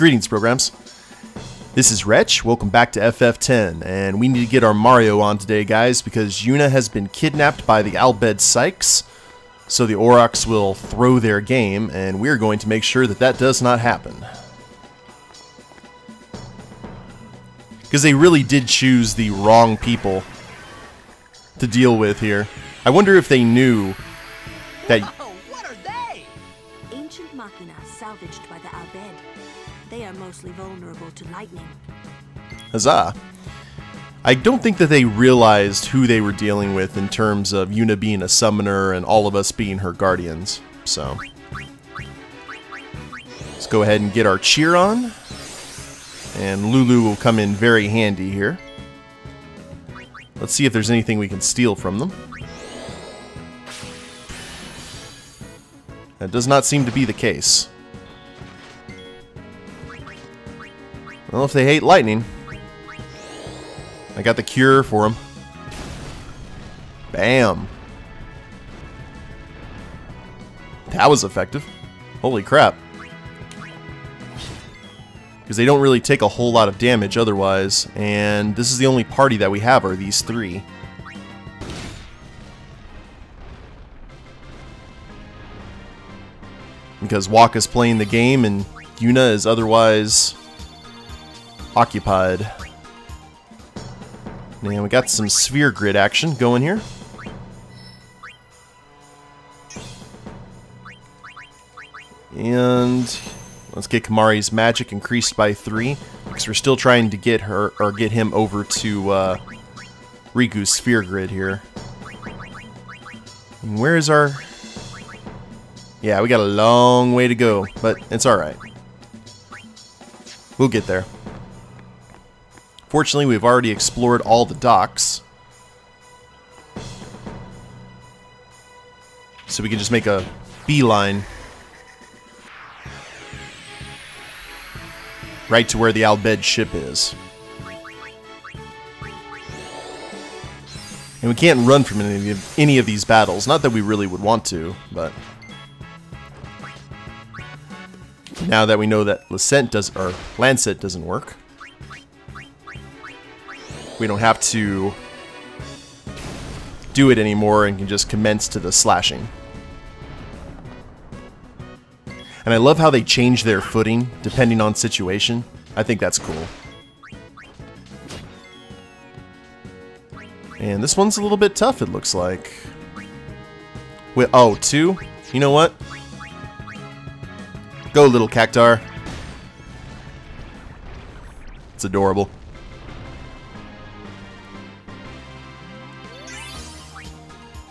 Greetings, programs. This is Wretch. Welcome back to FF10, and we need to get our Mario on today, guys, because Yuna has been kidnapped by the Al Bhed Psyches, so the Aurochs will throw their game, and we're going to make sure that that does not happen. Because they really did choose the wrong people to deal with here. I wonder if they knew that mostly vulnerable to lightning. Huzzah. I don't think that they realized who they were dealing with in terms of Yuna being a summoner and all of us being her guardians. So, let's go ahead and get our cheer on. And Lulu will come in very handy here. Let's see if there's anything we can steal from them. That does not seem to be the case. Well, if they hate lightning, I got the cure for them. Bam. That was effective. Holy crap. Because they don't really take a whole lot of damage otherwise, and this is the only party that we have are these three. Because Wakka's playing the game and Yuna is otherwise occupied. And we got some sphere grid action going here. And let's get Kimahri's magic increased by three because we're still trying to get her or get him over to uh, Rikku's sphere grid here. And where is our? Yeah, we got a long way to go, but it's all right. We'll get there. Fortunately, we've already explored all the docks. So we can just make a beeline right to where the Al Bhed ship is. And we can't run from any of, any of these battles. Not that we really would want to, but... Now that we know that Lancet does or Lancet doesn't work, we don't have to do it anymore and can just commence to the slashing. And I love how they change their footing depending on situation. I think that's cool. And this one's a little bit tough, it looks like. With, oh, two? You know what? Go, little cactuar. It's adorable.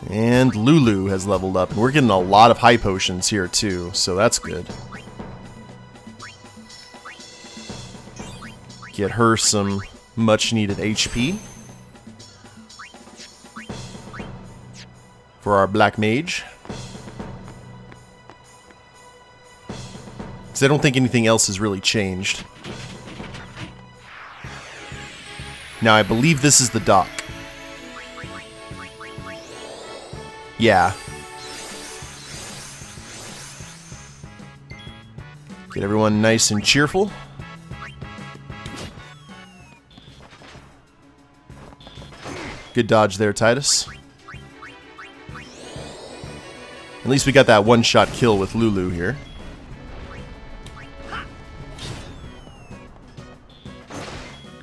And Lulu has leveled up. We're getting a lot of high potions here too, so that's good. Get her some much needed HP. For our Black Mage. Because I don't think anything else has really changed. Now, I believe this is the dock. Yeah. Get everyone nice and cheerful. Good dodge there, Tidus. At least we got that one-shot kill with Lulu here.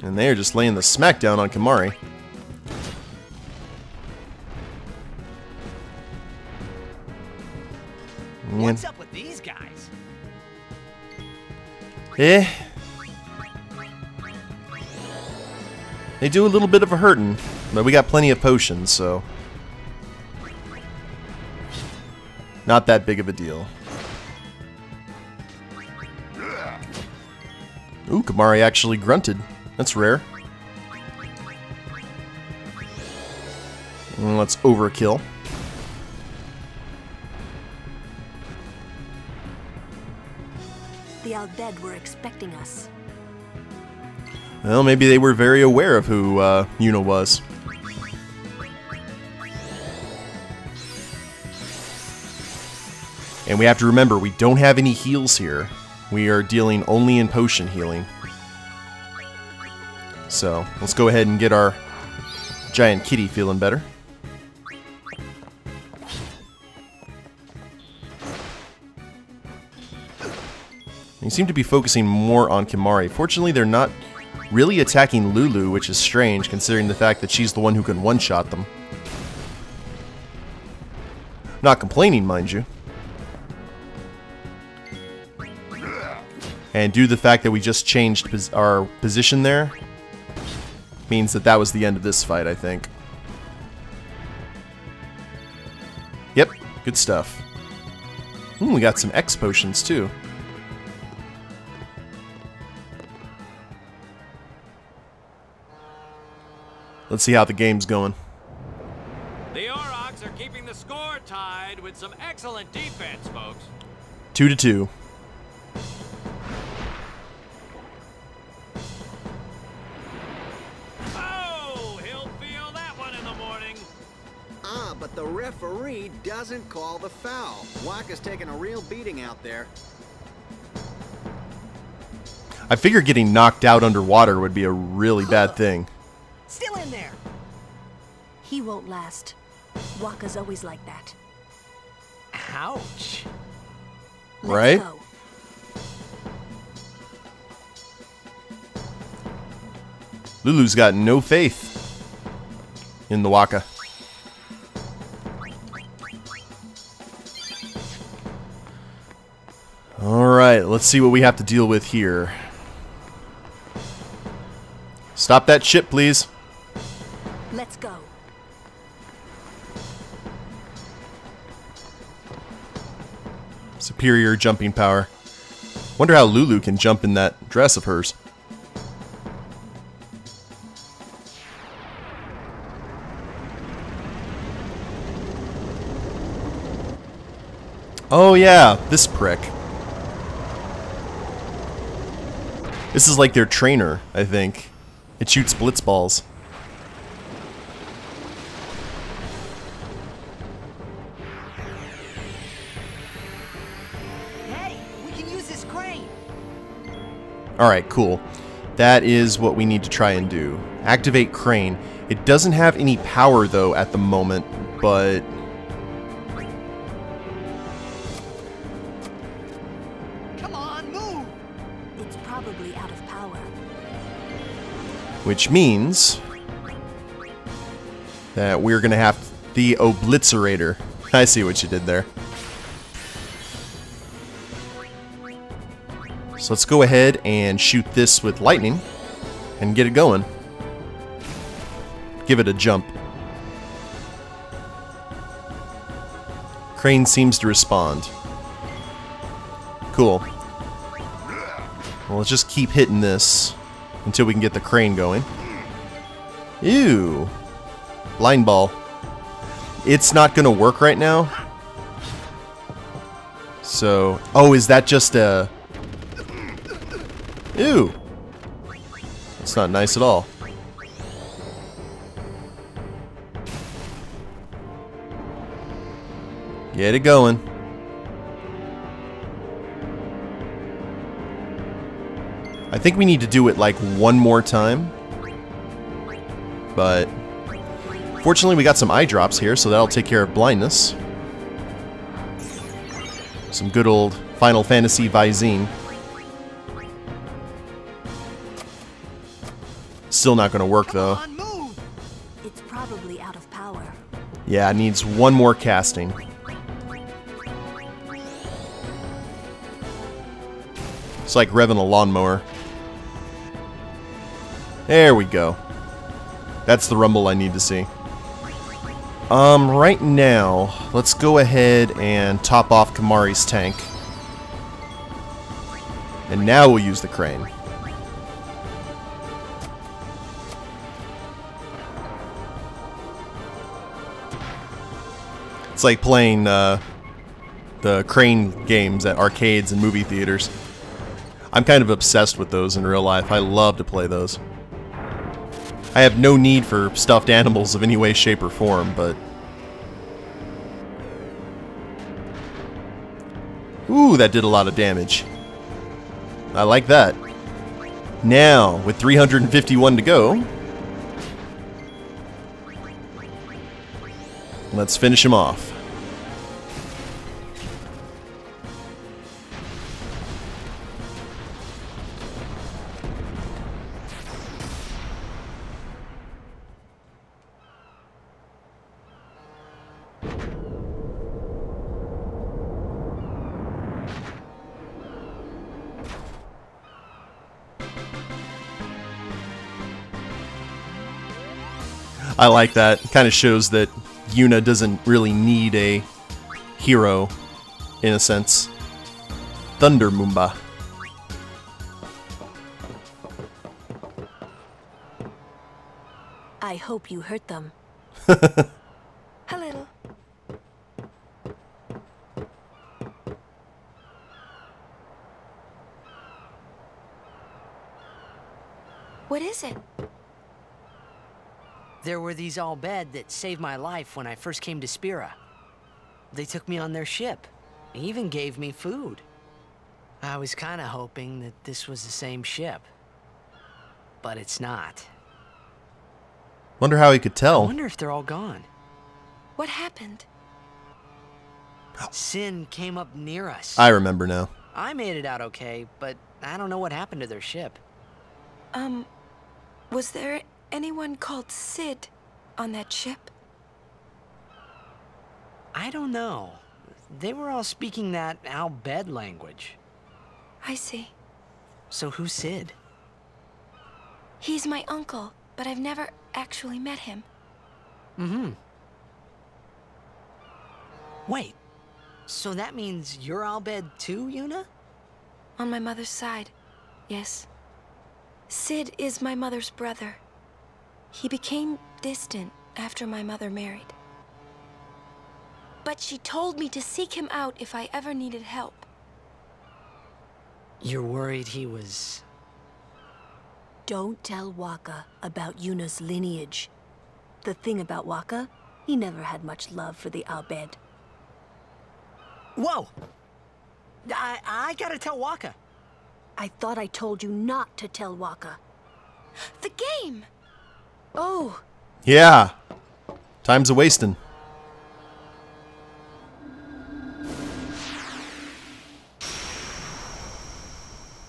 And they're just laying the smackdown on Kimahri. What's up with these guys? Eh. They do a little bit of a hurting, but we got plenty of potions, so... Not that big of a deal. Ooh, Kimahri actually grunted. That's rare. And let's overkill. Were expecting us. Well, maybe they were very aware of who uh, Yuna was. And we have to remember, we don't have any heals here. we are dealing only in potion healing. So, let's go ahead and get our giant kitty feeling better. You seem to be focusing more on Kimahri. Fortunately, they're not really attacking Lulu, which is strange considering the fact that she's the one who can one-shot them. Not complaining, mind you. And due to the fact that we just changed pos our position there, means that that was the end of this fight, I think. Yep, good stuff. Ooh, we got some X potions, too. Let's see how the game's going. The Aurochs are keeping the score tied with some excellent defense, folks. Two to two. Oh, he'll feel that one in the morning. Ah, but the referee doesn't call the foul. Wakka's taking a real beating out there. I figure getting knocked out underwater would be a really bad thing. Still in there. He won't last. Wakka's always like that. Ouch. Let's Right? go. Lulu's got no faith in the Wakka. Alright, let's see what we have to deal with here. Stop that ship, please. Let's go. Superior jumping power. Wonder how Lulu can jump in that dress of hers. Oh yeah, this prick. This is like their trainer, I think. It shoots blitz balls. Alright, cool. That is what we need to try and do. Activate crane. It doesn't have any power though at the moment, but Come on, move. It's probably out of power. which means that we're gonna have the obliterator. I see what you did there. So let's go ahead and shoot this with lightning and get it going. Give it a jump. Crane seems to respond. Cool. Well, let's just keep hitting this until we can get the crane going. Ew. Line ball. It's not going to work right now. So, oh, is that just a... Ew. That's not nice at all. Get it going. I think we need to do it like one more time. But fortunately we got some eye drops here, so that'll take care of blindness. Some good old Final Fantasy Visine. Still not going to work though. Come on, move. It's probably out of power. Yeah, it needs one more casting. It's like revving a lawnmower. There we go. That's the rumble I need to see. Um, right now, let's go ahead and top off Kimahri's tank. And now we'll use the crane. It's like playing uh, the crane games at arcades and movie theaters. I'm kind of obsessed with those in real life. I love to play those. I have no need for stuffed animals of any way, shape, or form, but... Ooh, that did a lot of damage. I like that. Now, with 351 to go, let's finish him off. I like that. Kind of shows that Yuna doesn't really need a hero, in a sense. Thunder Moomba. I hope you hurt them. A little. What is it? There were these Al Bhed that saved my life when I first came to Spira. They took me on their ship. They even gave me food. I was kind of hoping that this was the same ship. But it's not. Wonder how he could I tell. wonder if they're all gone. What happened? Sin came up near us. I remember now. I made it out okay, but I don't know what happened to their ship. Um, was there anyone called Cid on that ship? I don't know. They were all speaking that Al Bhed language. I see. So who's Cid? He's my uncle, but I've never actually met him. Mm-hmm. Wait. So that means you're Al Bhed too, Yuna? On my mother's side, yes. Cid is my mother's brother. He became distant after my mother married. But she told me to seek him out if I ever needed help. You're worried he was... Don't tell Wakka about Yuna's lineage. The thing about Wakka, he never had much love for the Al Bhed. Whoa! I, I gotta tell Wakka. I thought I told you not to tell Wakka. The game! Oh, Yeah. Time's a wasting.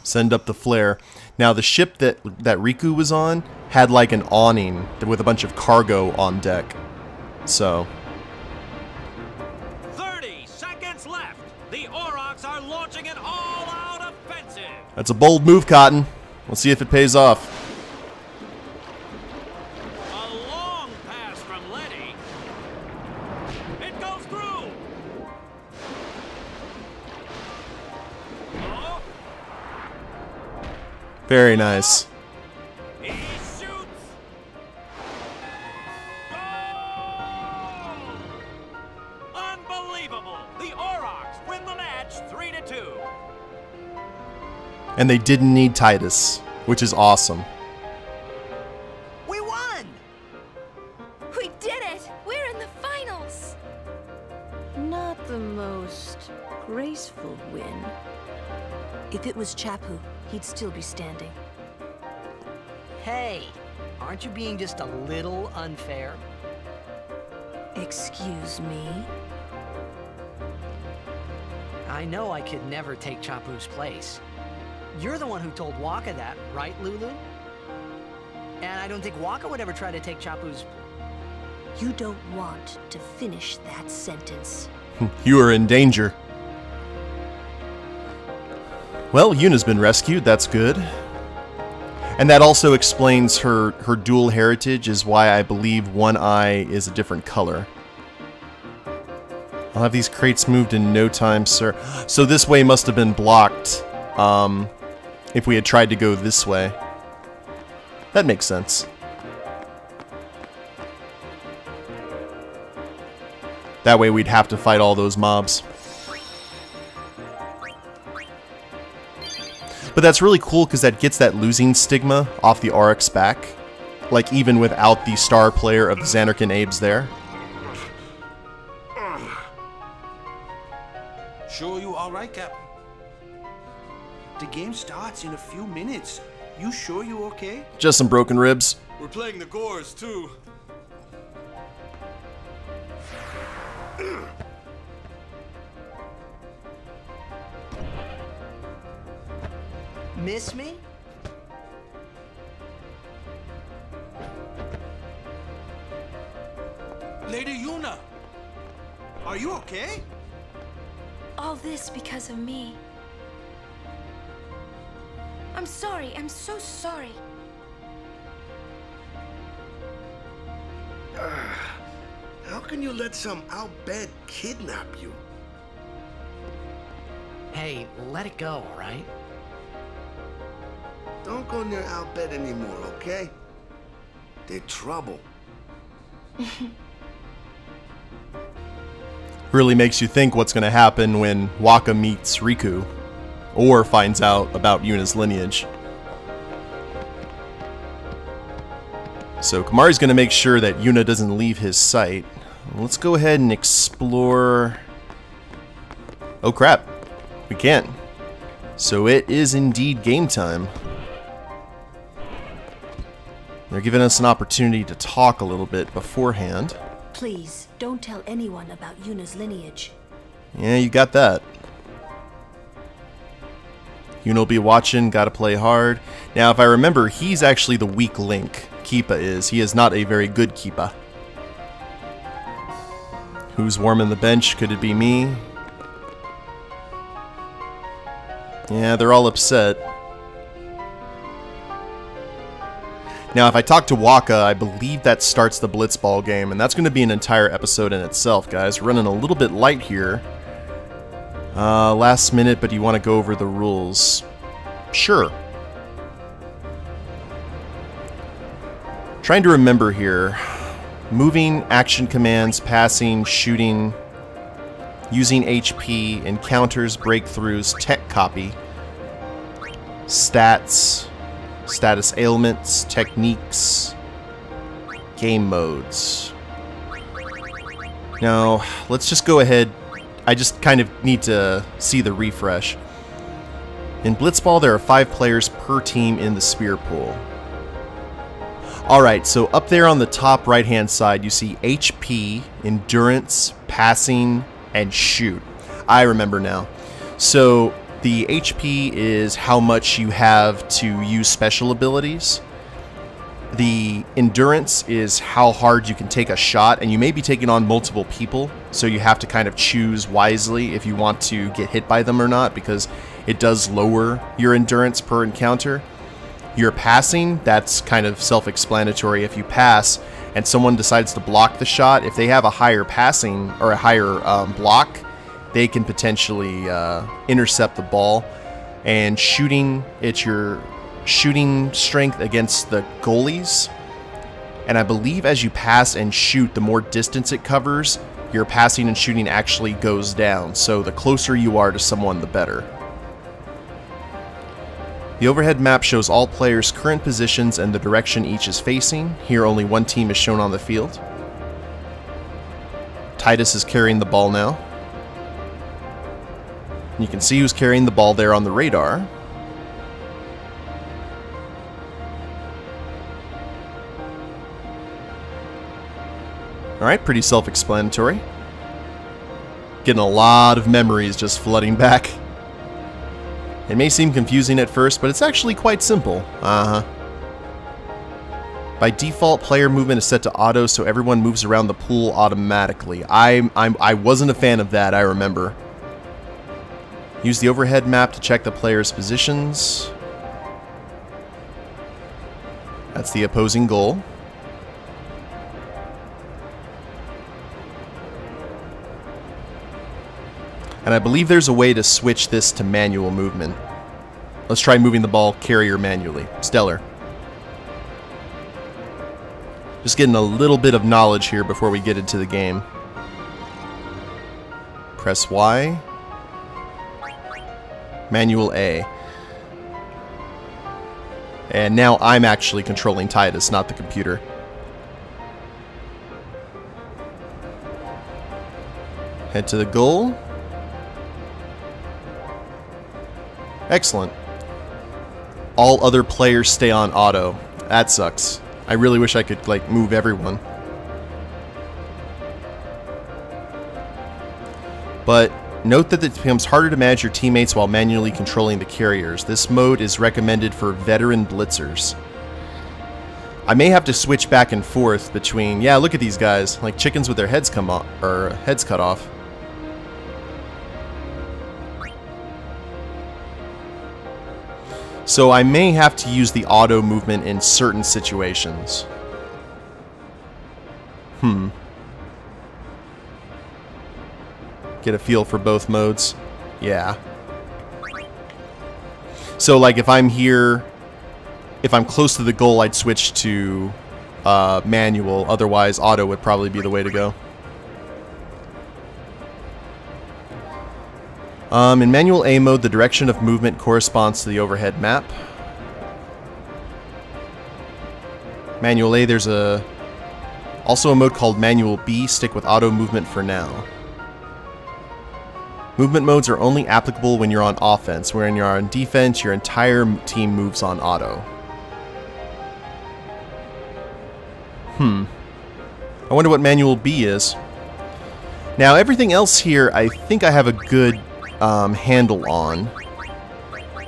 Send up the flare. Now the ship that that Rikku was on had like an awning with a bunch of cargo on deck. So 30 seconds left. The Aurochs are launching an all-out offensive. that's a bold move, Cotton. We'll see if it pays off. To 2. And they didn't need Tidus, which is awesome. We won! we did it! We're in the finals! Not the most graceful win. If it was Chappu, he'd still be standing. Hey, aren't you being just a little unfair? Excuse me? I know I could never take Chappu's place. You're the one who told Wakka that, right, Lulu? And I don't think Wakka would ever try to take Chappu's... You don't want to finish that sentence. You are in danger. Well, Yuna's been rescued, that's good. And that also explains her, her dual heritage, is why I believe one eye is a different color. I'll have these crates moved in no time, sir. So this way must have been blocked um, if we had tried to go this way. That makes sense. That way we'd have to fight all those mobs. But that's really cool because that gets that losing stigma off the Aurochs back. Like, even without the star player of the Zanarkand Abes there. Sure you all right, Captain? The game starts in a few minutes. You sure you okay? Just some broken ribs. We're playing the Goers, too. Miss me? Lady Yuna! Are you okay? All this because of me. I'm sorry. I'm so sorry. How can you let some Al Bhed kidnap you? Hey, let it go, all right? Go near Al Bhed anymore, okay? They're trouble. Really makes you think what's going to happen when Wakka meets Rikku, or finds out about Yuna's lineage. So Kimahri's going to make sure that Yuna doesn't leave his sight. Let's go ahead and explore... Oh crap, we can't. So it is indeed game time. They're giving us an opportunity to talk a little bit beforehand. Please, don't tell anyone about Yuna's lineage. Yeah, you got that. Yuna will be watching, gotta play hard. Now, if I remember, he's actually the weak link. Keepa is. He is not a very good Keepa. Who's warming the bench? Could it be me? Yeah, they're all upset. Now, if I talk to Wakka, I believe that starts the Blitzball game, and that's going to be an entire episode in itself, guys. We're running a little bit light here. Uh, last minute, but you want to go over the rules. Sure. Trying to remember here. Moving, action commands, passing, shooting, using HP, encounters, breakthroughs, tech copy, stats, status ailments, techniques, game modes. Now, let's just go ahead. I just kind of need to see the refresh. In Blitzball, there are five players per team in the sphere pool. Alright, so up there on the top right hand side, you see HP, Endurance, Passing, and Shoot. I remember now. So the HP is how much you have to use special abilities. The endurance is how hard you can take a shot, and you may be taking on multiple people, so you have to kind of choose wisely if you want to get hit by them or not, because it does lower your endurance per encounter. Your passing, that's kind of self explanatory. If you pass and someone decides to block the shot, if they have a higher passing or a higher um, block, they can potentially uh, intercept the ball. And shooting, it's your shooting strength against the goalies. And I believe as you pass and shoot, the more distance it covers, your passing and shooting actually goes down. So the closer you are to someone, the better. The overhead map shows all players' current positions and the direction each is facing. Here only one team is shown on the field. Tidus is carrying the ball now. You can see who's carrying the ball there on the radar. Alright, pretty self-explanatory. Getting a lot of memories just flooding back. It may seem confusing at first, but it's actually quite simple. Uh-huh. By default, player movement is set to auto, so everyone moves around the pool automatically. I, I'm, I wasn't a fan of that, I remember. Use the overhead map to check the player's positions. That's the opposing goal. And I believe there's a way to switch this to manual movement. Let's try moving the ball carrier manually. Stellar. Just getting a little bit of knowledge here before we get into the game. Press Y. Manual A. And now I'm actually controlling Tidus, not the computer. Head to the goal. Excellent. all other players stay on auto. That sucks. I really wish I could like move everyone. But note that it becomes harder to manage your teammates while manually controlling the carriers. This mode is recommended for veteran blitzers. I may have to switch back and forth between, yeah, look at these guys, like chickens with their heads come off, or heads cut off. So I may have to use the auto movement in certain situations. Hmm. Get a feel for both modes. Yeah. So like if I'm here, if I'm close to the goal, I'd switch to uh, manual. Otherwise, auto would probably be the way to go. Um, in manual A mode, the direction of movement corresponds to the overhead map. Manual A, there's a also a mode called manual B. Stick with auto movement for now. Movement modes are only applicable when you're on offense. When you're on defense, your entire team moves on auto. Hmm. I wonder what manual B is. Now, everything else here, I think I have a good um, handle on.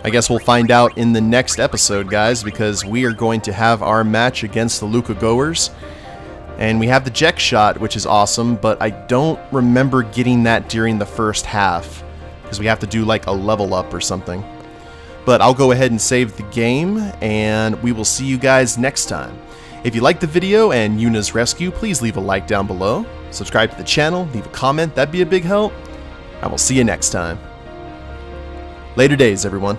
I guess we'll find out in the next episode, guys, because we are going to have our match against the Luca Goers. And we have the Jecht shot, which is awesome, but I don't remember getting that during the first half, because we have to do like a level up or something. But I'll go ahead and save the game, and we will see you guys next time. If you liked the video and Yuna's rescue, please leave a like down below. Subscribe to the channel, leave a comment, that'd be a big help. I will see you next time. Later days, everyone.